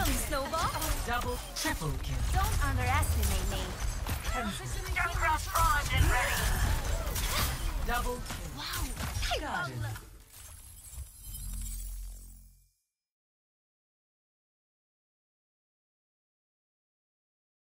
Welcome, Snowball. Double, triple kill. Don't underestimate me. Double kill. Wow. Garden.